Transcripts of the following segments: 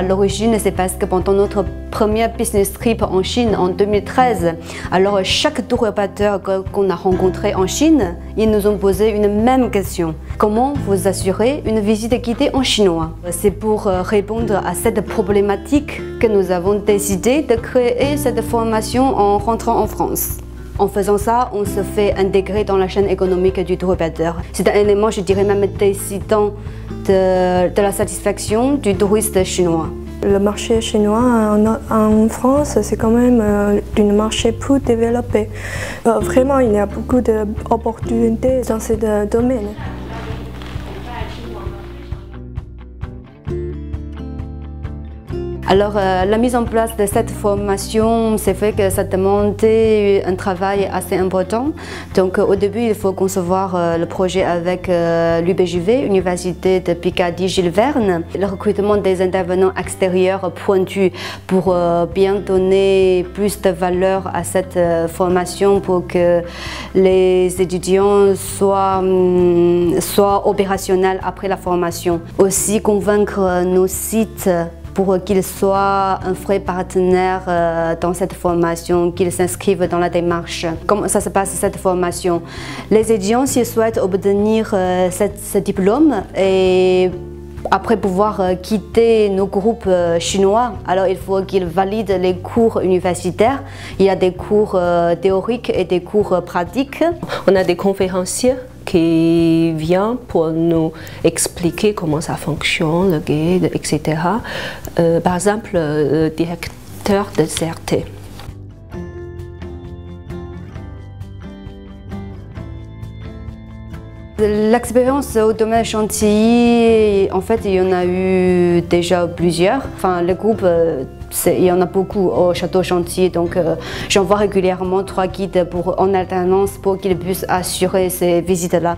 à l'origine, c'est parce que pendant notre premier business trip en Chine en 2013, alors chaque tour qu'on a rencontré en Chine, ils nous ont posé une même question. Comment vous assurer une visite guidée en chinois? C'est pour euh, répondre à cette problématique que nous avons décidé de créer cette formation en rentrant en France. En faisant ça, on se fait intégrer dans la chaîne économique du tour opérateur. C'est un élément, je dirais même décidant de, de la satisfaction du touriste chinois. Le marché chinois en, France, c'est quand même euh, un marché plus développé. Euh, vraiment, il y a beaucoup d'opportunités dans ce domaine. Alors, euh, la mise en place de cette formation, c'est fait que ça demandait un travail assez important. Donc, au début, il faut concevoir euh, le projet avec euh, l'UBJV, Université de Picardie-Gilles Verne, le recrutement des intervenants extérieurs pointus pour bien donner plus de valeur à cette formation pour que les étudiants soient, hum, soient opérationnels après la formation. Aussi, convaincre nos sites pour qu'ils soient un vrai partenaire euh, dans cette formation, qu'ils s'inscrivent dans la démarche. Comment ça se passe cette formation? Les étudiants, s'ils souhaitent obtenir euh, ce diplôme et après pouvoir euh, quitter nos groupes chinois, alors il faut qu'ils valident les cours universitaires. Il y a des cours théoriques et des cours pratiques. On a des conférenciers qui vient pour nous expliquer comment ça fonctionne, le guide, etc. Euh, par exemple, le directeur de CRT. L'expérience au domaine chantier, en fait, il y en a eu déjà plusieurs. Enfin, le groupe euh, il y en a beaucoup au château chantier, donc euh, j'envoie régulièrement trois guides pour, en alternance pour qu'ils puissent assurer ces visites-là.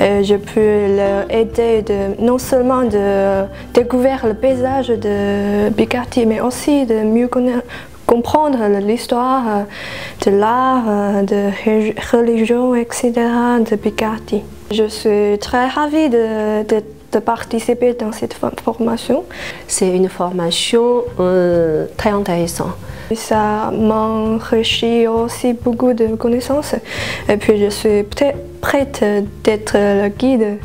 Euh, je peux leur aider de, non seulement de découvrir le paysage de Picardie, mais aussi de mieux comprendre l'histoire de l'art, de religion, etc. de Picardie. Je suis très ravie de, de de participer dans cette formation. C'est une formation euh, très intéressante. Ça m'enrichit aussi beaucoup de connaissances et puis je suis prête d'être le guide